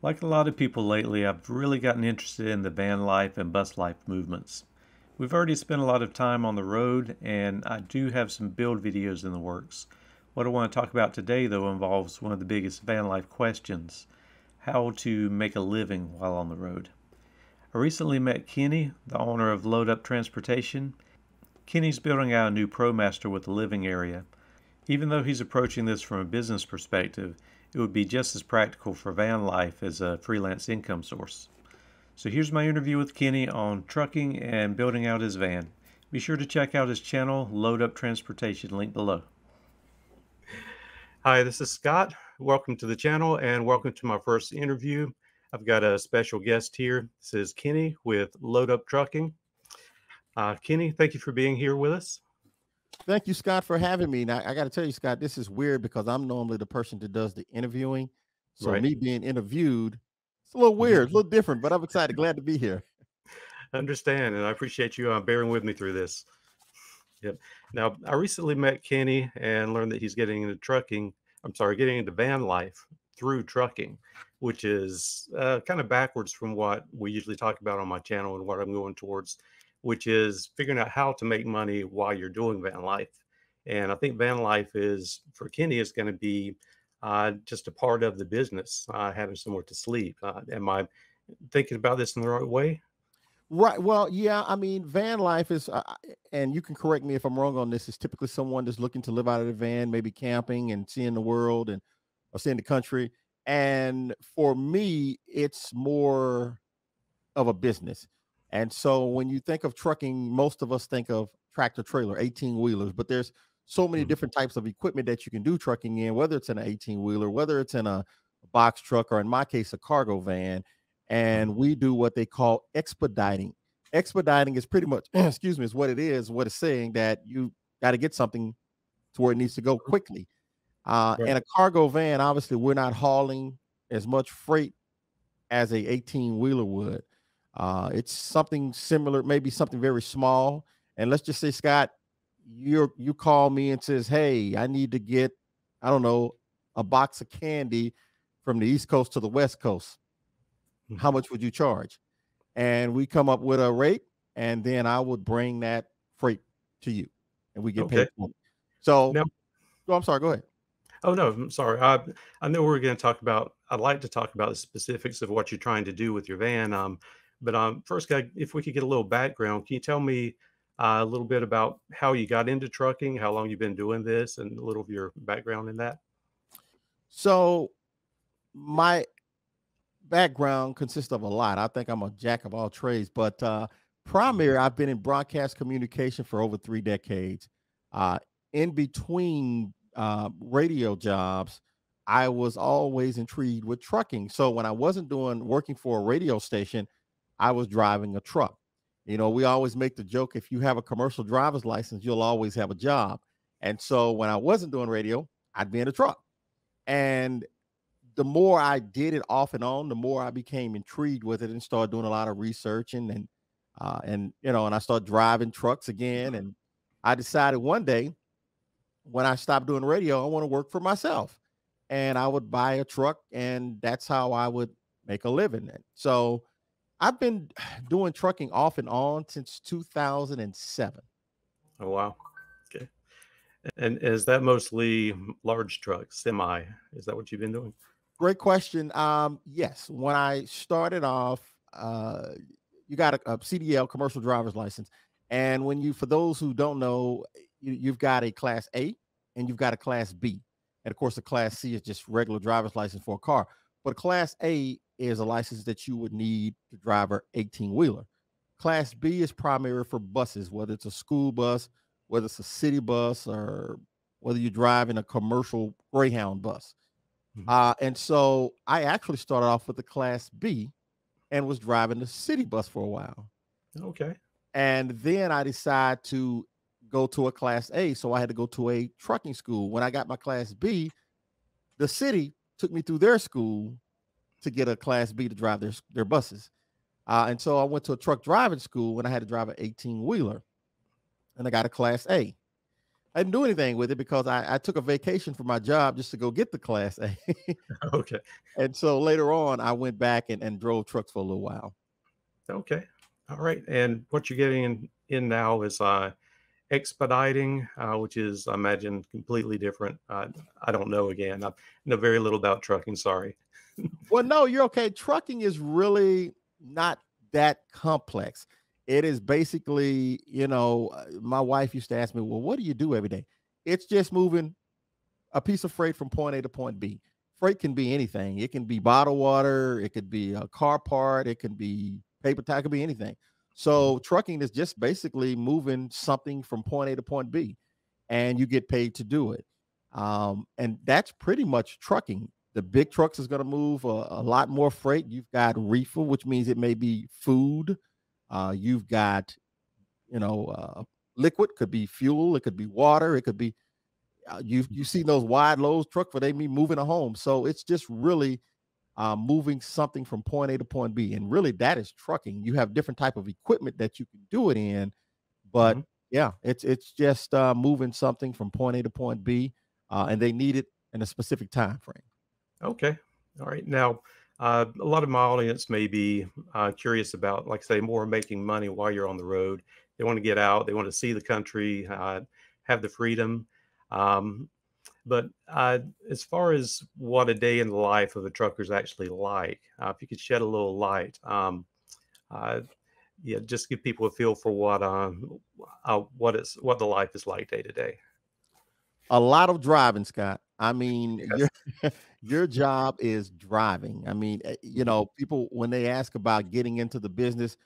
Like a lot of people lately, I've really gotten interested in the van life and bus life movements. We've already spent a lot of time on the road, and I do have some build videos in the works. What I want to talk about today, though, involves one of the biggest van life questions how to make a living while on the road. I recently met Kenny, the owner of Load Up Transportation. Kenny's building out a new ProMaster with a living area. Even though he's approaching this from a business perspective, it would be just as practical for van life as a freelance income source. So here's my interview with Kenny on trucking and building out his van. Be sure to check out his channel, Load Up Transportation, link below. Hi, this is Scott. Welcome to the channel and welcome to my first interview. I've got a special guest here. This is Kenny with Load Up Trucking. Uh, Kenny, thank you for being here with us. Thank you, Scott, for having me. Now, I got to tell you, Scott, this is weird because I'm normally the person that does the interviewing. So right. me being interviewed, it's a little weird, a little different, but I'm excited. Glad to be here. I understand, and I appreciate you uh, bearing with me through this. Yep. Now, I recently met Kenny and learned that he's getting into trucking. I'm sorry, getting into van life through trucking, which is uh, kind of backwards from what we usually talk about on my channel and what I'm going towards which is figuring out how to make money while you're doing van life. And I think van life is for Kenny is going to be uh, just a part of the business, uh, having somewhere to sleep. Uh, am I thinking about this in the right way? Right. Well, yeah. I mean, van life is, uh, and you can correct me if I'm wrong on this. Is typically someone that's looking to live out of the van, maybe camping and seeing the world and or seeing the country. And for me, it's more of a business. And so when you think of trucking, most of us think of tractor trailer, 18 wheelers, but there's so many mm-hmm. different types of equipment that you can do trucking in, whether it's in an 18 wheeler, whether it's in a box truck, or in my case, a cargo van. And mm-hmm. we do what they call expediting. Expediting is pretty much, excuse me, is what it is, what it's saying that you got to get something to where it needs to go quickly. Uh, right. And a cargo van, obviously, we're not hauling as much freight as a 18 wheeler would. Uh, it's something similar, maybe something very small. And let's just say, Scott, you you call me and says, "Hey, I need to get, I don't know, a box of candy from the East Coast to the West Coast. Mm-hmm. How much would you charge?" And we come up with a rate, and then I would bring that freight to you, and we get okay. paid. For it. So, now, oh, I'm sorry. Go ahead. Oh no, I'm sorry. I I know we're going to talk about. I'd like to talk about the specifics of what you're trying to do with your van. Um, but um, first, if we could get a little background, can you tell me uh, a little bit about how you got into trucking, how long you've been doing this, and a little of your background in that? So, my background consists of a lot. I think I'm a jack of all trades, but uh, primary, I've been in broadcast communication for over three decades. Uh, in between uh, radio jobs, I was always intrigued with trucking. So when I wasn't doing working for a radio station, I was driving a truck. You know, we always make the joke if you have a commercial driver's license, you'll always have a job. And so when I wasn't doing radio, I'd be in a truck. And the more I did it off and on, the more I became intrigued with it and started doing a lot of research and and uh, and you know, and I started driving trucks again. And I decided one day when I stopped doing radio, I want to work for myself. And I would buy a truck, and that's how I would make a living. So I've been doing trucking off and on since 2007. Oh wow. Okay. And is that mostly large trucks, semi? Is that what you've been doing? Great question. Um, yes. When I started off, uh, you got a, a, CDL commercial driver's license, and when you, for those who don't know, you, you've got a Class A and you've got a Class B, and of course, a Class C is just regular driver's license for a car. But a Class A is a license that you would need to drive a 18 wheeler. Class B is primary for buses, whether it's a school bus, whether it's a city bus, or whether you're driving a commercial Greyhound bus. Mm-hmm. Uh, and so I actually started off with the Class B and was driving the city bus for a while. Okay. And then I decided to go to a Class A. So I had to go to a trucking school. When I got my Class B, the city took me through their school to get a class B to drive their, their buses. Uh, and so I went to a truck driving school when I had to drive an 18 wheeler and I got a class A. I didn't do anything with it because I, I took a vacation from my job just to go get the class A. okay. And so later on, I went back and, and drove trucks for a little while. Okay. All right. And what you're getting in, in now is uh, expediting, uh, which is, I imagine, completely different. Uh, I don't know again. I know very little about trucking. Sorry. Well, no, you're okay. Trucking is really not that complex. It is basically, you know, uh, my wife used to ask me, well, what do you do every day? It's just moving a piece of freight from point A to point B. Freight can be anything. It can be bottled water. It could be a car part. It can be paper towel. It could be anything. So mm-hmm. trucking is just basically moving something from point A to point B, and you get paid to do it. Um, and that's pretty much trucking. The big trucks is going to move a, a, lot more freight. You've got reefer, which means it may be food. Uh, you've got, you know, uh, liquid could be fuel. It could be water. It could be. Uh, you you see those wide loads truck for they be moving a home. So it's just really uh, moving something from point A to point B, and really that is trucking. You have different type of equipment that you can do it in, but mm-hmm. yeah, it's it's just uh, moving something from point A to point B, uh, and they need it in a specific time frame. Okay, all right. Now, uh, a lot of my audience may be uh, curious about, like say, more making money while you're on the road. They want to get out. They want to see the country, uh, have the freedom. Um, but uh, as far as what a day in the life of a trucker is actually like, uh, if you could shed a little light, um, uh, yeah, just give people a feel for what um, uh, what is what the life is like day to day. A lot of driving, Scott. I mean, yes. your job is driving. I mean, eh, you know, people when they ask about getting into the business,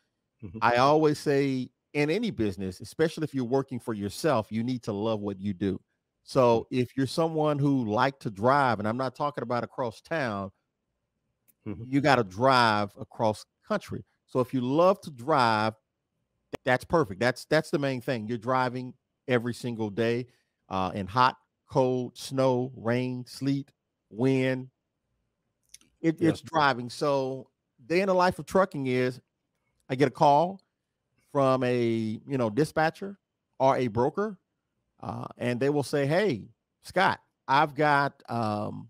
mm-hmm. I always say in any business, especially if you're working for yourself, you need to love what you do. So if you're someone who like to drive, and I'm not talking about across town, mm-hmm. you got to drive across country. So if you love to drive, that's perfect. That's that's the main thing. You're driving every single day uh, in hot, cold, snow, rain, sleet, wind. It, It's driving. So day in the life of trucking is I get a call from a you know dispatcher or a broker uh, and they will say, "Hey, Scott, I've got um,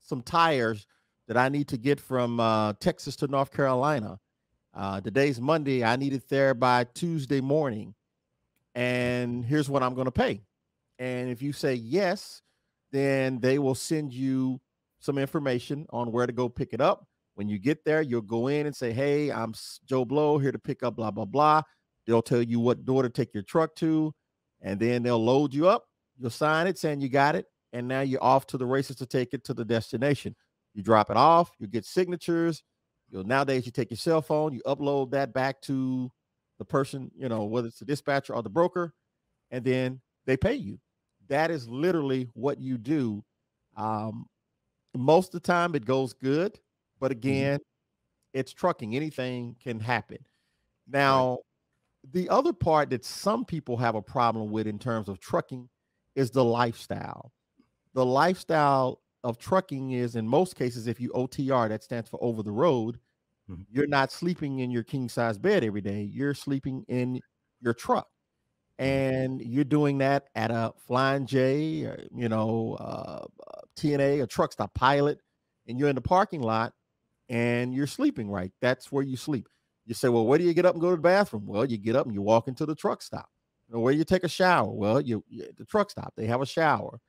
some tires that I need to get from uh, Texas to North Carolina. Uh, today's Monday. I need it there by Tuesday morning, and here's what I'm going to pay." And if you say yes, then they will send you some information on where to go pick it up. When you get there, you'll go in and say, Hey, I'm Joe Blow here to pick up blah, blah, blah. They'll tell you what door to take your truck to and then they'll load you up. You'll sign it saying you got it, and now you're off to the races to take it to the destination. You drop it off, you get signatures. You'll nowadays you take your cell phone, you upload that back to the person, you know, whether it's the dispatcher or the broker, and then they pay you. That is literally what you do. Um, most of the time it goes good, but mm-hmm. again, mm-hmm. it's trucking. Anything can happen. Now, the other part that some people have a problem with in terms of trucking is the lifestyle. The lifestyle of trucking is, in most cases, if you OTR, that stands for over the road, mm-hmm. you're not sleeping in your king size bed every day. You're sleeping in your truck. Mm-hmm. And you're doing that at a Flying J, or, you know, uh, TNA, a truck stop pilot, and you're in the parking lot and you're sleeping right. That's where you sleep. You say, well, where do you get up and go to the bathroom? Well, you get up and you walk into the truck stop. You know, where you take a shower? Well, you, you the truck stop. They have a shower.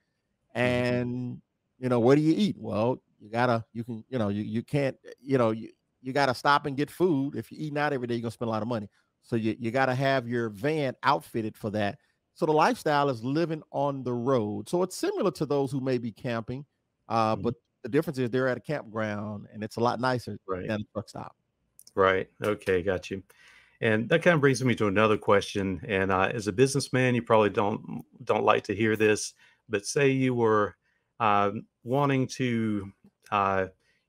Mm-hmm. And you know, where do you eat? Well, you gotta, you can, you know, you, you can't, you know, you, you gotta stop and get food. If you're eating out every day, you're gonna spend a lot of money. So you, you gotta have your van outfitted for that. So the lifestyle is living on the road. So it's similar to those who may be camping, uh, mm-hmm. but the difference is they're at a campground and it's a lot nicer right. than a truck stop. Right. Okay. Got you. And that kind of brings me to another question. And uh, as a businessman, you probably don't don't like to hear this, but say you were uh, wanting to, uh,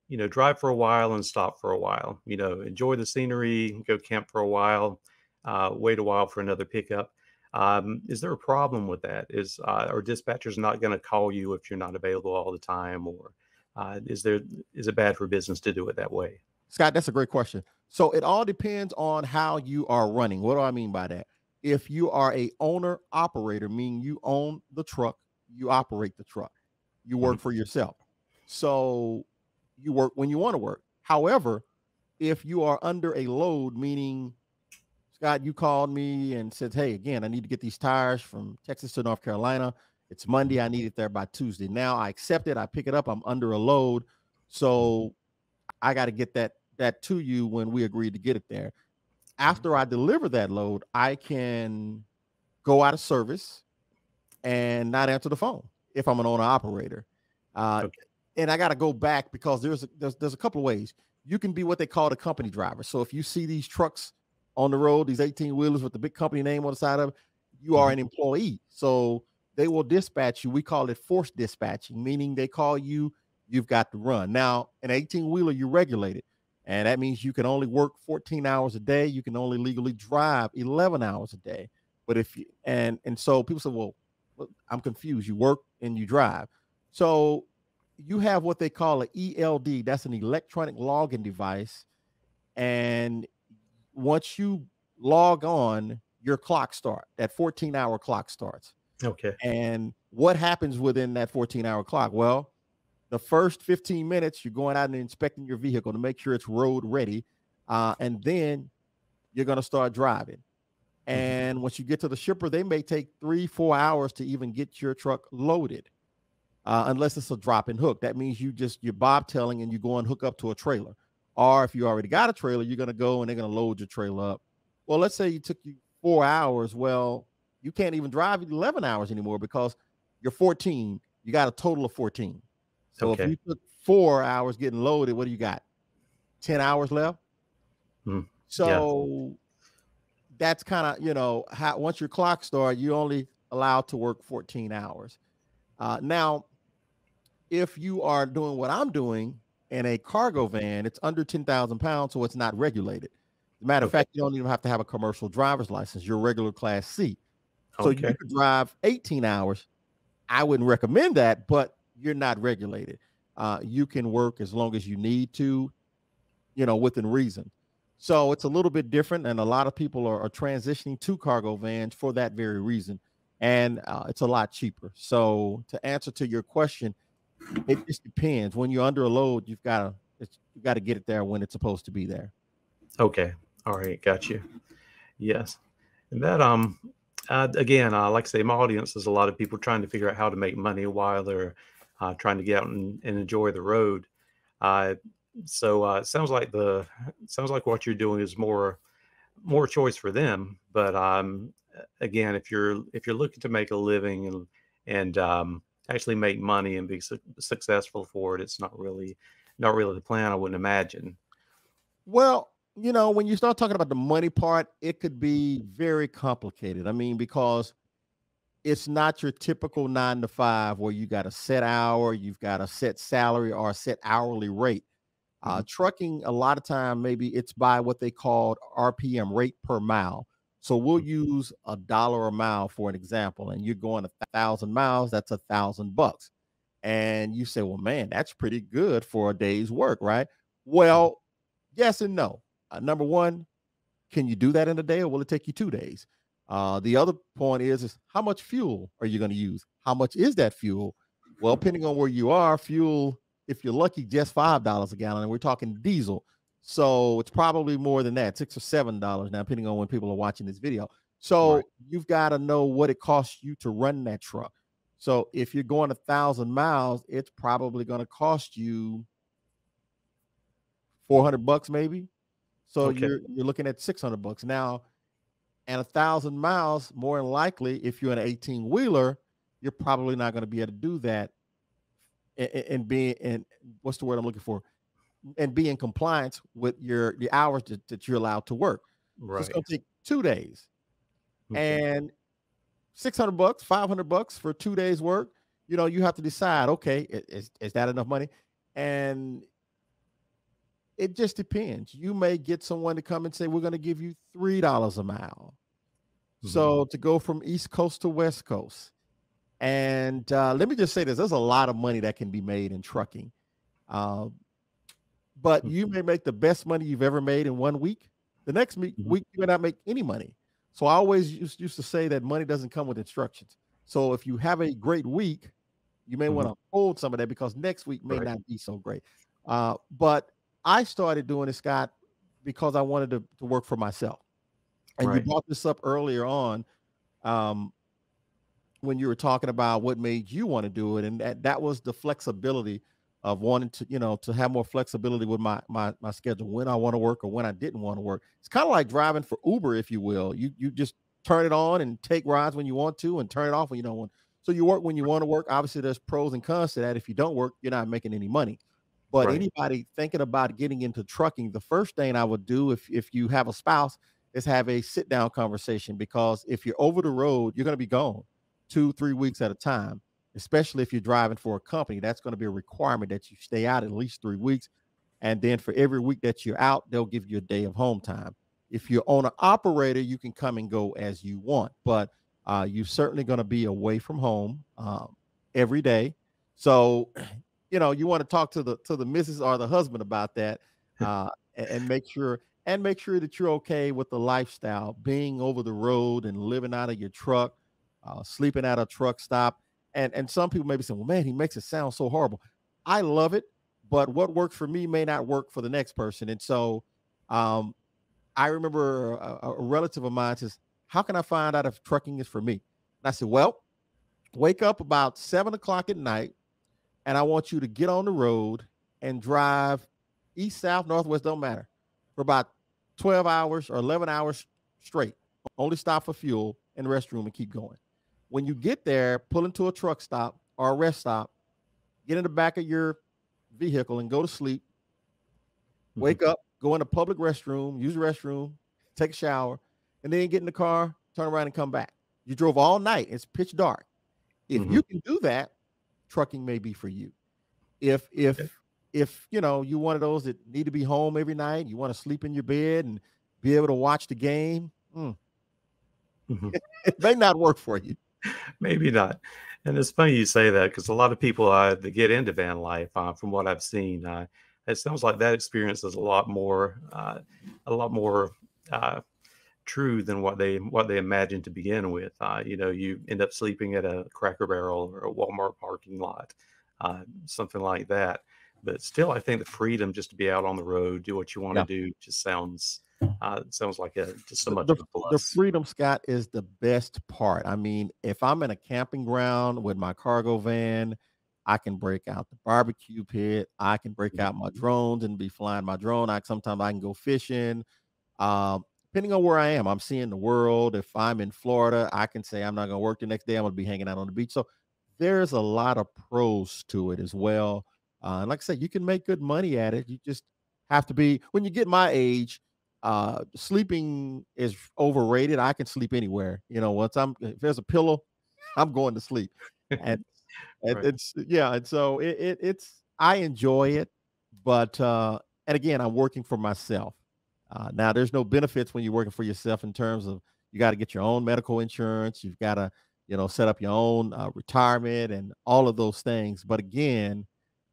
you know, drive for a while and stop for a while. You know, enjoy the scenery, go camp for a while, uh, wait a while for another pickup. Um, is there a problem with that? Is uh, are dispatchers not going to call you if you're not available all the time, or uh, is there is it bad for business to do it that way? Scott, that's a great question. So it all depends on how you are running. What do I mean by that? if you are a owner operator, meaning you own the truck, you operate the truck, you work mm-hmm. for yourself. So you work when you want to work. However, if you are under a load, meaning Scott, you called me and said, Hey, again, I need to get these tires from Texas to North Carolina. It's Monday. I need it there by Tuesday. Now I accept it. I pick it up. I'm under a load. So I got to get that that to you when we agreed to get it there. After I deliver that load, I can go out of service and not answer the phone if I'm an owner operator. Uh, okay. And I got to go back because there's a, there's there's a couple of ways you can be what they call a company driver. So if you see these trucks on the road, these 18 wheelers with the big company name on the side of it, you are mm-hmm. an employee. So they will dispatch you. We call it force dispatching, meaning they call you, you've got to run. Now, an 18 wheeler, you're regulated. And that means you can only work 14 hours a day. You can only legally drive 11 hours a day. But if you, and, and so people say, well, I'm confused. You work and you drive. So you have what they call an ELD. That's an electronic logging device. And once you log on, your clock start. That 14 hour clock starts. Okay. And what happens within that 14 hour clock? Well, the first 15 minutes, you're going out and inspecting your vehicle to make sure it's road ready. Uh, and then you're going to start driving. Mm-hmm. And once you get to the shipper, they may take three, four hours to even get your truck loaded uh, unless it's a drop and hook. That means you just you're bobtailing and you go and hook up to a trailer. Or if you already got a trailer, you're gonna go and they're gonna load your trailer up. Well, let's say you took you four hours. Well, you can't even drive 11 hours anymore because you're 14. You got a total of 14. So okay. if you took four hours getting loaded, what do you got? 10 hours left. Mm, so yeah. that's kind of you know how once your clock starts, you only allowed to work 14 hours. Uh, now, if you are doing what I'm doing in a cargo van, it's under 10,000 pounds, so it's not regulated. Matter okay. of fact, you don't even have to have a commercial driver's license. You're regular class C. So okay. you can drive 18 hours. I wouldn't recommend that, but you're not regulated. Uh, you can work as long as you need to, you know, within reason. So it's a little bit different, and a lot of people are, are transitioning to cargo vans for that very reason, and uh, it's a lot cheaper. So to answer to your question, it just depends. When you're under a load, you've got to you got to get it there when it's supposed to be there. Okay. All right. Got you. Yes. And that um uh, again, uh, like I say, my audience is a lot of people trying to figure out how to make money while they're uh, trying to get out and, and enjoy the road. Uh, so uh, it sounds like the sounds like what you're doing is more more choice for them. But um, again, if you're if you're looking to make a living and and um, actually make money and be su- successful for it. It's not really not really the plan. I wouldn't imagine. Well, you know, when you start talking about the money part, it could be very complicated. I mean, because it's not your typical nine to five where you got a set hour, you've got a set salary or a set hourly rate. Uh, mm-hmm. trucking, a lot of time, maybe it's by what they call RPM rate per mile. So we'll use a dollar a mile for an example, and you're going a thousand miles, that's a thousand bucks. And you say, well, man, that's pretty good for a day's work, right? Well, yes and no. Uh, number one, can you do that in a day or will it take you two days? Uh, the other point is, is how much fuel are you going to use? How much is that fuel? Well, depending on where you are, fuel, if you're lucky, just $5 a gallon. And we're talking diesel. So it's probably more than that, six or seven dollars now, depending on when people are watching this video. So right. you've got to know what it costs you to run that truck. So if you're going a thousand miles, it's probably going to cost you 400 bucks, maybe. So okay. you're you're looking at 600 bucks now, and a thousand miles. More than likely, if you're an 18 wheeler, you're probably not going to be able to do that. And, and being and what's the word I'm looking for? And be in compliance with your the hours that, that you're allowed to work. Right. So it's going to take two days, okay. and six hundred bucks, five hundred bucks for two days work. You know, you have to decide. Okay, is is that enough money? And it just depends. You may get someone to come and say, "We're going to give you three dollars a mile." Mm-hmm. So to go from East Coast to West Coast, and uh, let me just say this: there's a lot of money that can be made in trucking. Uh, but you mm-hmm. may make the best money you've ever made in one week. The next week, mm-hmm. week you may not make any money. So I always used, used to say that money doesn't come with instructions. So if you have a great week, you may mm-hmm. want to hold some of that because next week may right. not be so great. Uh, but I started doing it, Scott, because I wanted to, to work for myself. And right. you brought this up earlier on um, when you were talking about what made you want to do it. And that, that was the flexibility of wanting to, you know, to have more flexibility with my my my schedule when I want to work or when I didn't want to work. It's kind of like driving for Uber, if you will. You you just turn it on and take rides when you want to and turn it off when you don't want. So you work when you want to work. Obviously, there's pros and cons to that. If you don't work, you're not making any money. But right. anybody thinking about getting into trucking, the first thing I would do if if you have a spouse is have a sit down conversation because if you're over the road, you're going to be gone two, three weeks at a time especially if you're driving for a company. That's going to be a requirement that you stay out at least three weeks. And then for every week that you're out, they'll give you a day of home time. If you're on an operator, you can come and go as you want, but uh, you're certainly going to be away from home um, every day. So, you know, you want to talk to the to the missus or the husband about that, uh, and, and make sure and make sure that you're okay with the lifestyle, being over the road and living out of your truck, uh, sleeping at a truck stop and and some people may be saying, well, man, he makes it sound so horrible. I love it, but what works for me may not work for the next person. And so um, I remember a, a relative of mine says, How can I find out if trucking is for me? And I said, Well, wake up about seven o'clock at night, and I want you to get on the road and drive east, south, northwest, don't matter, for about 12 hours or 11 hours straight. Only stop for fuel and restroom and keep going. When you get there, pull into a truck stop or a rest stop, get in the back of your vehicle and go to sleep. Mm-hmm. Wake up, go in the public restroom, use the restroom, take a shower, and then get in the car, turn around and come back. You drove all night. It's pitch dark. If mm-hmm. you can do that, trucking may be for you. If if okay. if you know you one of those that need to be home every night, you want to sleep in your bed and be able to watch the game, mm, mm-hmm. it may not work for you. Maybe not. And it's funny you say that because a lot of people uh, that get into van life, uh, from what I've seen, uh, it sounds like that experience is a lot more, uh, a lot more uh, true than what they what they imagined to begin with. Uh, you know, you end up sleeping at a Cracker Barrel or a Walmart parking lot, something like that. But still, I think the freedom just to be out on the road, do what you want to yeah. do, just sounds uh, it sounds like a just so much the, the, freedom, Scott, is the best part. I mean, if I'm in a camping ground with my cargo van, I can break out the barbecue pit. I can break out my mm-hmm. drones and be flying my drone. I sometimes I can go fishing. Um, depending on where I am, I'm seeing the world. If I'm in Florida, I can say I'm not going to work the next day. I'm going to be hanging out on the beach. So there's a lot of pros to it as well. Uh, and like I said, you can make good money at it. You just have to be when you get my age uh sleeping is overrated i can sleep anywhere you know once i'm if there's a pillow i'm going to sleep. And, and right. it's yeah and so it, it, it's i enjoy it but uh and again i'm working for myself. Uh now there's no benefits when you're working for yourself in terms of you got to get your own medical insurance you've got to you know set up your own uh, retirement and all of those things but again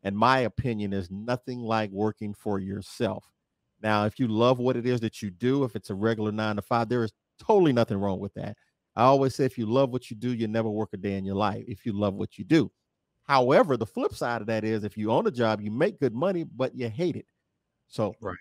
and my opinion is nothing like working for yourself now, if you love what it is that you do, if it's a regular nine to five, there is totally nothing wrong with that. I always say if you love what you do, you never work a day in your life if you love what you do. However, the flip side of that is if you own a job, you make good money, but you hate it. So right.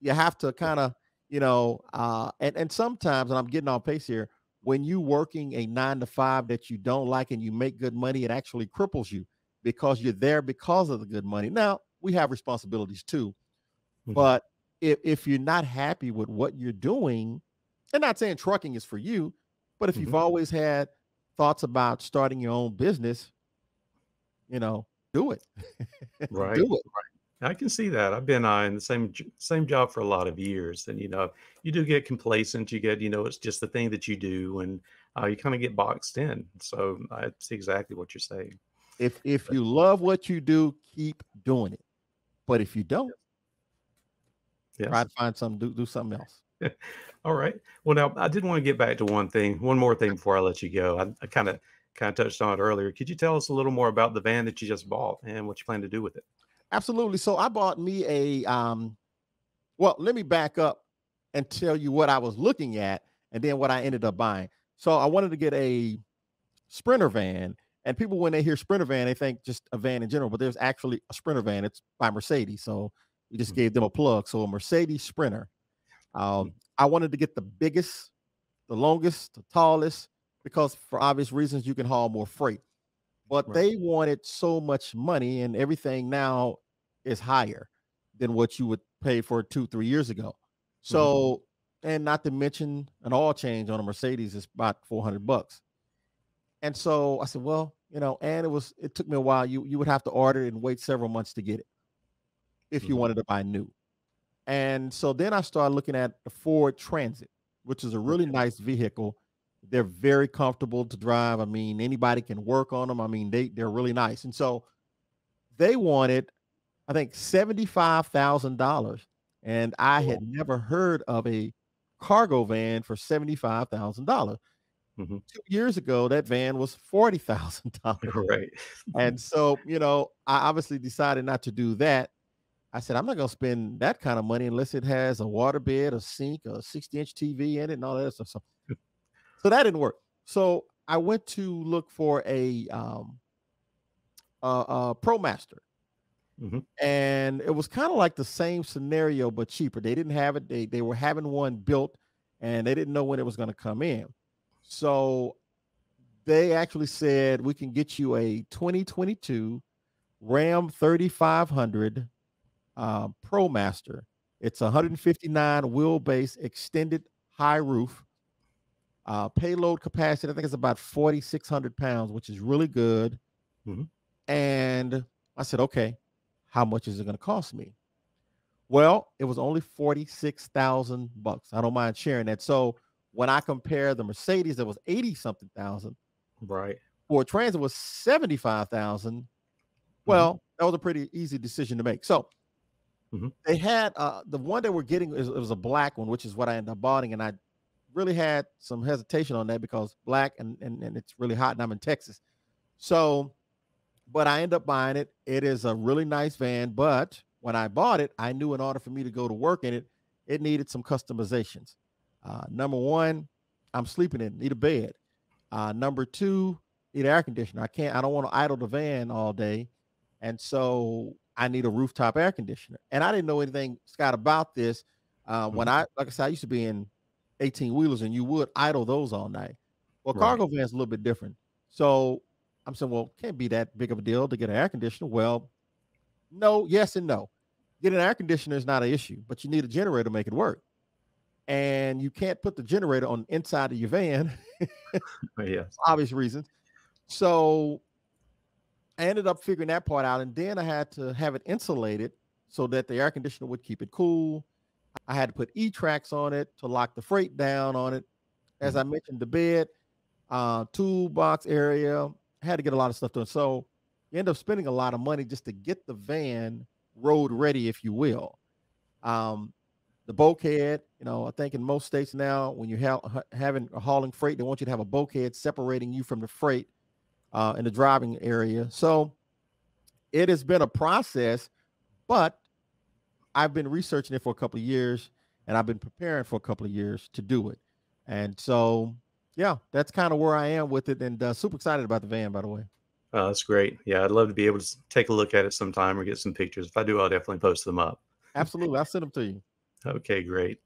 you have to kind of, you know, uh, and, and sometimes, and I'm getting on pace here, when you working a nine to five that you don't like and you make good money, it actually cripples you because you're there because of the good money. Now we have responsibilities too, mm-hmm. but if, if you're not happy with what you're doing, and not saying trucking is for you, but if mm-hmm. you've always had thoughts about starting your own business, you know, do it. right. do it. Right. I can see that. I've been uh, in the same same job for a lot of years, and you know, you do get complacent. You get, you know, it's just the thing that you do, and uh, you kind of get boxed in. So I see exactly what you're saying. If if but, you love what you do, keep doing it. But if you don't, Yes. Try to find something, do, do something else. All right. Well, now I did want to get back to one thing, one more thing before I let you go. I kind of kind of touched on it earlier. Could you tell us a little more about the van that you just bought and what you plan to do with it? Absolutely. So I bought me a um well, let me back up and tell you what I was looking at and then what I ended up buying. So I wanted to get a Sprinter van. And people, when they hear Sprinter van, they think just a van in general, but there's actually a Sprinter van. It's by Mercedes. So we just mm-hmm. gave them a plug. So a Mercedes Sprinter. Um, mm-hmm. I wanted to get the biggest, the longest, the tallest, because for obvious reasons, you can haul more freight. But right. they wanted so much money, and everything now is higher than what you would pay for two, three years ago. Mm-hmm. So, mm-hmm. and not to mention an oil change on a Mercedes is about 400 bucks. And so I said, well, you know, and it was, it took me a while. You, you would have to order and wait several months to get it if you mm-hmm. wanted to buy new. And so then I started looking at the Ford Transit, which is a really nice vehicle. They're very comfortable to drive. I mean, anybody can work on them. I mean, they they're really nice. And so they wanted, I think, seventy-five thousand dollars, and I had never heard of a cargo van for seventy-five thousand dollars. Mm-hmm. Two years ago, that van was forty thousand dollars. Right. and so, you know, I obviously decided not to do that. I said, I'm not gonna spend that kind of money unless it has a water bed, a sink, a 60 inch TV in it, and all that stuff. So, so that didn't work. So I went to look for a um a, a ProMaster. Mm-hmm. And it was kind of like the same scenario, but cheaper. They didn't have it. They they were having one built, and they didn't know when it was going to come in. So they actually said we can get you a 2022 Ram 3500 uh, ProMaster. It's 159 wheelbase extended high roof. Uh, payload capacity, I think it's about 4,600 pounds, which is really good. Mm-hmm. And I said, okay, how much is it going to cost me? Well, it was only 46,000 bucks. I don't mind sharing that. So when I compare the Mercedes that was 80 something thousand, right? Ford Transit was 75,000. Mm-hmm. Well, mm-hmm. that was a pretty easy decision to make. So Mm-hmm. They had uh, the one they were getting is it was a black one, which is what I ended up buying, and I really had some hesitation on that because black and, and and it's really hot, and I'm in Texas, so. But I end up buying it. It is a really nice van, but when I bought it, I knew in order for me to go to work in it, it needed some customizations. Uh, number one, I'm sleeping in, need a bed. Uh, number two, need air conditioner. I can't, I don't want to idle the van all day. And so I need a rooftop air conditioner. And I didn't know anything, Scott, about this. Uh, mm-hmm. When I, like I said, I used to be in 18 wheelers and you would idle those all night. Well, cargo right. van's a little bit different. So I'm saying, well, can't be that big of a deal to get an air conditioner. Well, no, yes, and no. Getting an air conditioner is not an issue, but you need a generator to make it work. And you can't put the generator on the inside of your van. yes. Obvious reasons. So I ended up figuring that part out, and then I had to have it insulated so that the air conditioner would keep it cool. I had to put E tracks on it to lock the freight down on it. As I mm-hmm. mentioned, the bed, uh, toolbox area, I had to get a lot of stuff done. So you end up spending a lot of money just to get the van road ready, if you will. Um, the bulkhead, you know, I think in most states now, when you're ha- having hauling freight, they want you to have a bulkhead separating you from the freight uh, in the driving area. So it has been a process, but I've been researching it for a couple of years and I've been preparing for a couple of years to do it. And so, yeah, that's kind of where I am with it. And uh, super excited about the van, by the way. Oh, that's great. Yeah, I'd love to be able to take a look at it sometime or get some pictures. If I do, I'll definitely post them up. Absolutely. I'll send them to you. Okay, great.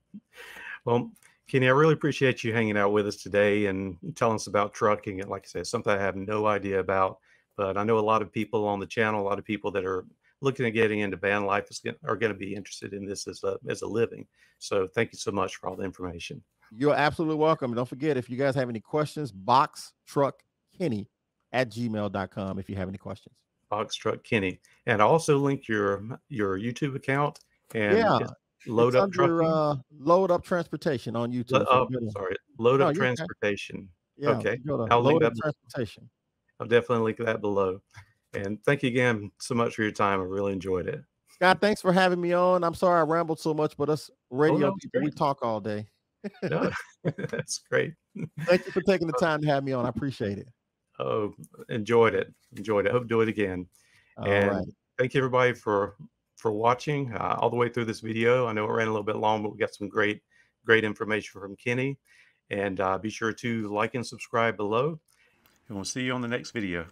Well, Kenny, I really appreciate you hanging out with us today and telling us about trucking. And like I said, something I have no idea about, but I know a lot of people on the channel, a lot of people that are looking at getting into van life is, are going to be interested in this as a, as a living. So thank you so much for all the information. You're absolutely welcome. Don't forget, if you guys have any questions, box truck Kenny at gmail.com if you have any questions. Box truck Kenny. And I also link your, your YouTube account and yeah load it's up under, uh, load up transportation on YouTube. oh, sorry, load up no, transportation. Yeah, okay, I'll link that transportation. I'll definitely link that below. And thank you again so much for your time. I really enjoyed it. Scott, thanks for having me on. I'm sorry I rambled so much, but us oh, radio oh, people, we talk all day. no, that's great. Thank you for taking the time to have me on. I appreciate it. Oh, enjoyed it. Enjoyed it. Hope to do it again. All and right. thank you everybody for for watching uh, all the way through this video. I know it ran a little bit long, but we got some great, great information from Kenny. And uh, be sure to like and subscribe below. And we'll see you on the next video.